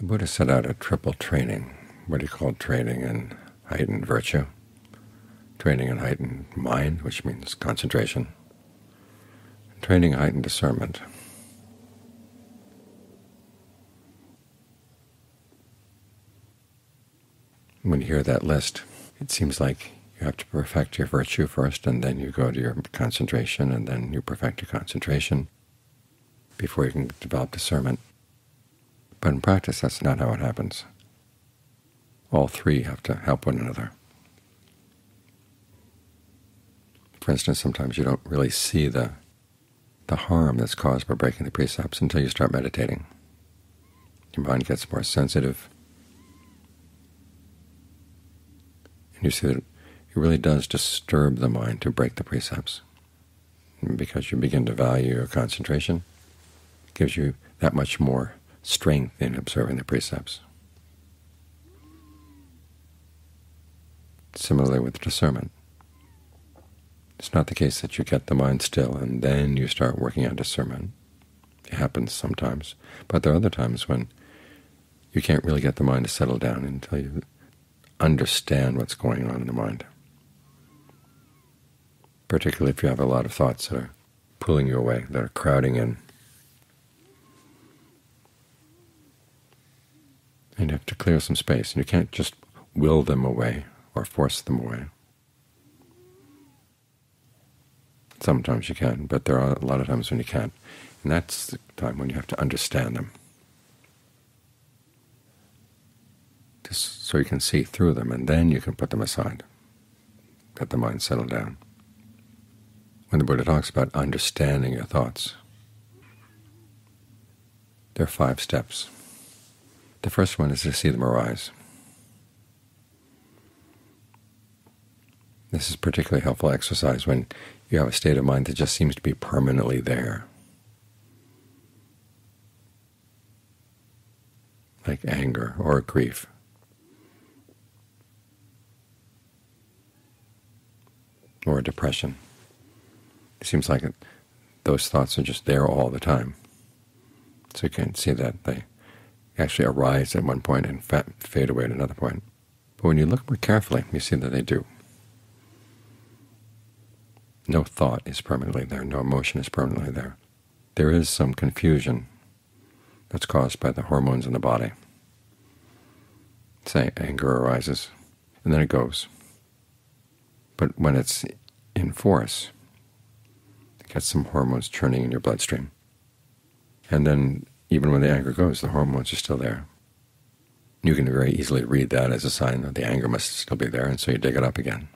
The Buddha set out a triple training, what he called training in heightened virtue, training in heightened mind, which means concentration, and training in heightened discernment. When you hear that list, it seems like you have to perfect your virtue first, and then you go to your concentration, and then you perfect your concentration before you can develop discernment. But in practice, that's not how it happens. All three have to help one another. For instance, sometimes you don't really see the the harm that's caused by breaking the precepts until you start meditating. Your mind gets more sensitive, and you see that it really does disturb the mind to break the precepts. Because you begin to value your concentration, it gives you that much more strength in observing the precepts. Similarly with discernment. It's not the case that you get the mind still and then you start working on discernment. It happens sometimes, but there are other times when you can't really get the mind to settle down until you understand what's going on in the mind, particularly if you have a lot of thoughts that are pulling you away, that are crowding in. And you have to clear some space, and you can't just will them away or force them away. Sometimes you can, but there are a lot of times when you can't. And that's the time when you have to understand them. Just so you can see through them, and then you can put them aside. Let the mind settle down. When the Buddha talks about understanding your thoughts, there are five steps. The first one is to see them arise. This is particularly helpful exercise when you have a state of mind that just seems to be permanently there, like anger or grief. or depression. It seems like those thoughts are just there all the time. So you can see that they actually arise at one point and fade away at another point. But when you look more carefully, you see that they do. No thought is permanently there, no emotion is permanently there. There is some confusion that's caused by the hormones in the body. Say anger arises, and then it goes. But when it's in force, it gets some hormones churning in your bloodstream. And then even when the anger goes, the hormones are still there. You can very easily read that as a sign that the anger must still be there, and so you dig it up again.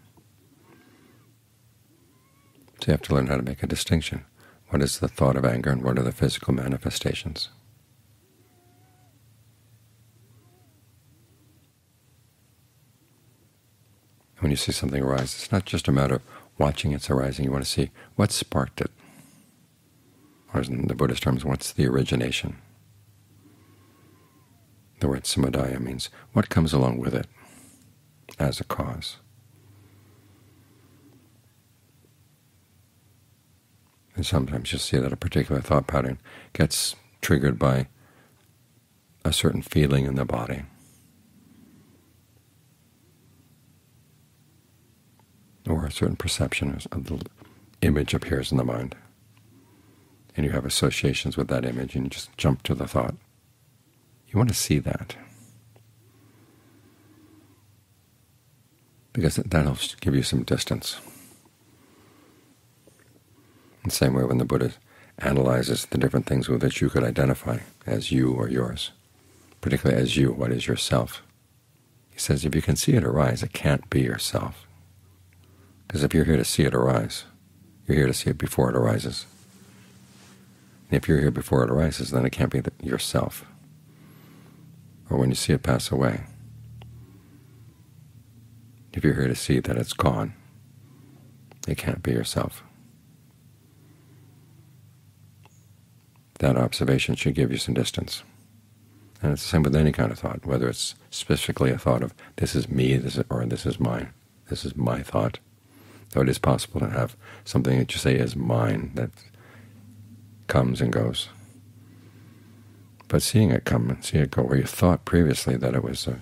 So you have to learn how to make a distinction. What is the thought of anger and what are the physical manifestations? When you see something arise, it's not just a matter of watching its arising. You want to see what sparked it. Or in the Buddhist terms, what's the origination? The word samudaya means what comes along with it as a cause. And sometimes you'll see that a particular thought pattern gets triggered by a certain feeling in the body. Or a certain perception of the image appears in the mind. And you have associations with that image, and you just jump to the thought. You want to see that. Because that'll give you some distance. In the same way when the Buddha analyzes the different things with which you could identify as you or yours, particularly as you, what is yourself. He says if you can see it arise, it can't be yourself. Because if you're here to see it arise, you're here to see it before it arises. If you're here before it arises, then it can't be yourself. Or when you see it pass away, if you're here to see that it's gone, it can't be yourself. that observation should give you some distance. And it's the same with any kind of thought, whether it's specifically a thought of this is me, this is, or this is mine, this is my thought. Though it is possible to have something that you say is mine that comes and goes. But seeing it come and see it go where you thought previously that it was a,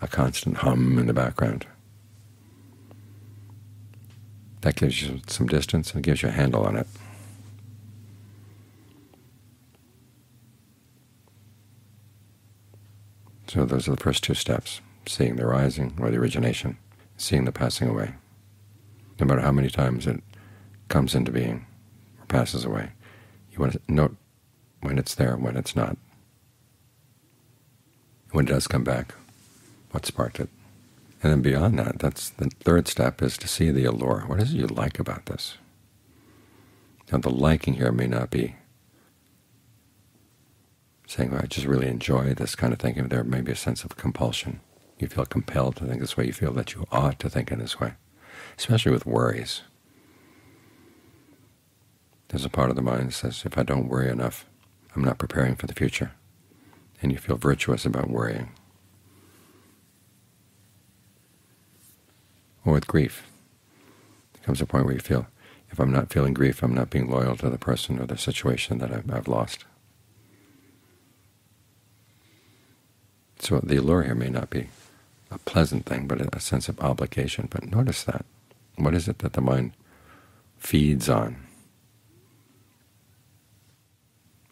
a constant hum in the background, that gives you some distance and gives you a handle on it. So those are the first two steps, seeing the rising or the origination, seeing the passing away. No matter how many times it comes into being or passes away, you want to note when it's there and when it's not. When it does come back, what sparked it. And then beyond that, that's the third step, is to see the allure. What is it you like about this? Now the liking here may not be saying, well, I just really enjoy this kind of thinking. There may be a sense of compulsion. You feel compelled to think this way. You feel that you ought to think in this way, especially with worries. There's a part of the mind that says, if I don't worry enough, I'm not preparing for the future. And you feel virtuous about worrying. Or with grief. There comes a point where you feel, if I'm not feeling grief, I'm not being loyal to the person or the situation that I've, I've lost. So the allure here may not be a pleasant thing, but a sense of obligation. But notice that. What is it that the mind feeds on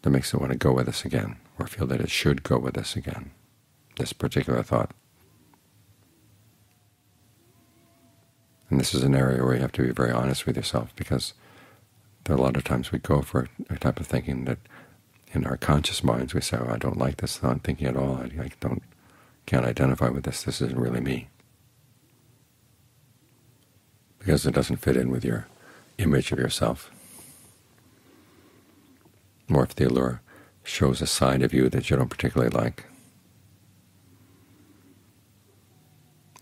that makes it want to go with us again, or feel that it should go with us again, this particular thought? And this is an area where you have to be very honest with yourself, because there are a lot of times we go for a type of thinking that in our conscious minds we say, oh, I don't like this thought thinking at all. I, don't can't identify with this. This isn't really me. Because it doesn't fit in with your image of yourself. Or if the allure shows a side of you that you don't particularly like,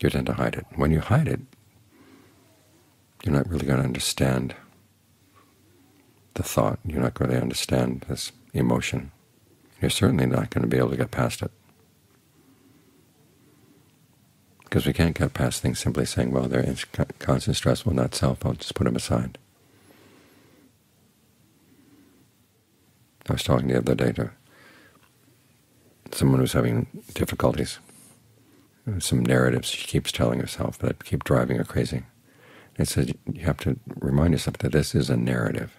you tend to hide it. When you hide it, you're not really going to understand the thought. You're not going to understand this emotion. You're certainly not going to be able to get past it. Because we can't get past things simply saying, well, they're constant stress, well, not self, I'll just put them aside. I was talking the other day to someone who's having difficulties. Some narratives she keeps telling herself that keep driving her crazy. And said you have to remind yourself that this is a narrative.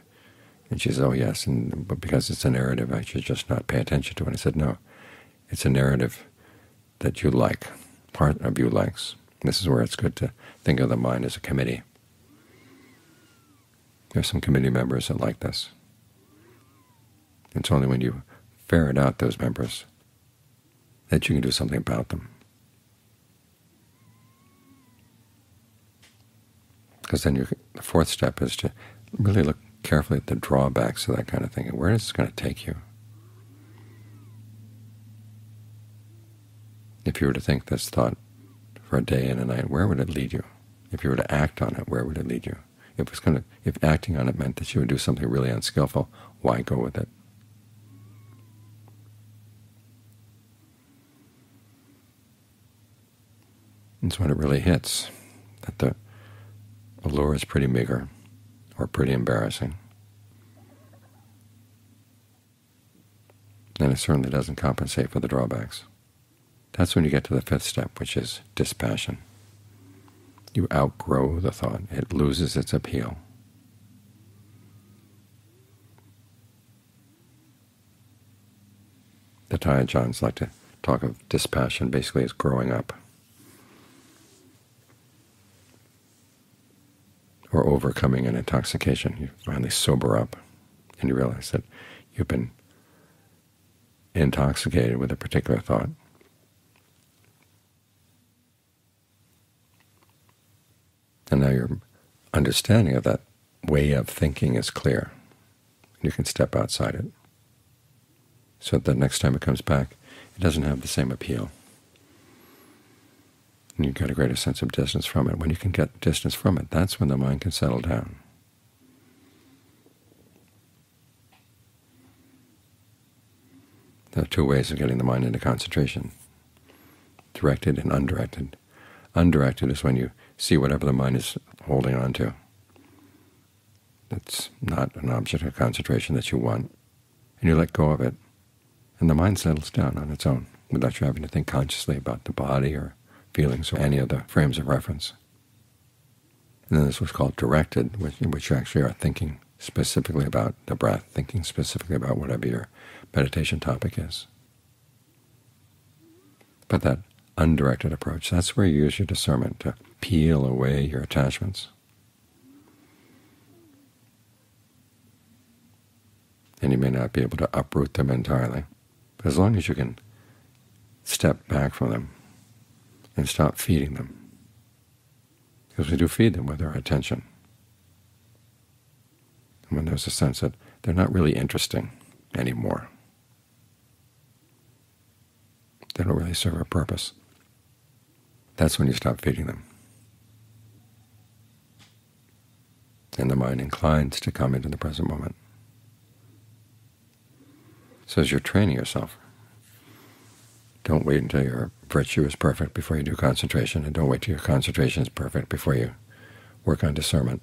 And she says, oh yes, and but because it's a narrative, I should just not pay attention to it. And I said, no, it's a narrative that you like, part of you likes. This is where it's good to think of the mind as a committee. There are some committee members that like this. It's only when you ferret out those members that you can do something about them. Because then the fourth step is to really look carefully at the drawbacks of that kind of thing. Where is this going to take you? If you were to think this thought for a day and a night, where would it lead you? If you were to act on it, where would it lead you? If it's going to, if acting on it meant that you would do something really unskillful, why go with it? It's when it really hits that the allure is pretty meager or pretty embarrassing. And it certainly doesn't compensate for the drawbacks. That's when you get to the fifth step, which is dispassion. You outgrow the thought. It loses its appeal. The Thai ajaans like to talk of dispassion basically as growing up. Or overcoming an intoxication. You finally sober up and you realize that you've been intoxicated with a particular thought. And now your understanding of that way of thinking is clear. You can step outside it. So that the next time it comes back, it doesn't have the same appeal. And you get a greater sense of distance from it. When you can get distance from it, that's when the mind can settle down. There are two ways of getting the mind into concentration, directed and undirected. Undirected is when you see whatever the mind is holding on to. It's not an object of concentration that you want, and you let go of it, and the mind settles down on its own without you having to think consciously about the body or feelings or any of the frames of reference. And then this was called directed, which, in which you actually are thinking specifically about the breath, thinking specifically about whatever your meditation topic is. But that undirected approach, that's where you use your discernment to peel away your attachments. And you may not be able to uproot them entirely, but as long as you can step back from them and stop feeding them, because we do feed them with our attention. And when there's a sense that they're not really interesting anymore, they don't really serve a purpose, that's when you stop feeding them. And the mind inclines to come into the present moment. So as you're training yourself, don't wait until your virtue is perfect before you do concentration, and don't wait till your concentration is perfect before you work on discernment.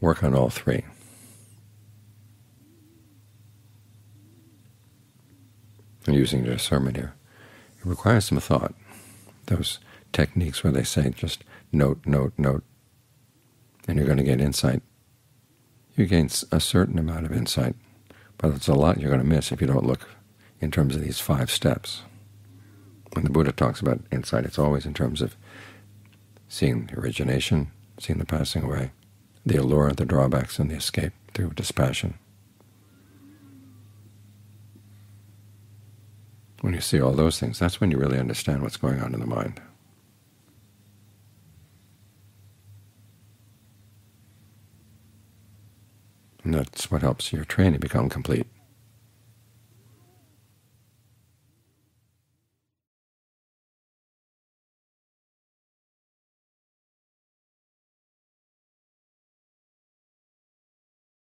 Work on all three. And using discernment here, it requires some thought. Those techniques where they say just note, note, note, and you're going to get insight. You gain a certain amount of insight, but it's a lot you're going to miss if you don't look in terms of these five steps. When the Buddha talks about insight, it's always in terms of seeing the origination, seeing the passing away, the allure, the drawbacks, and the escape through dispassion. When you see all those things, that's when you really understand what's going on in the mind. And that's what helps your training become complete.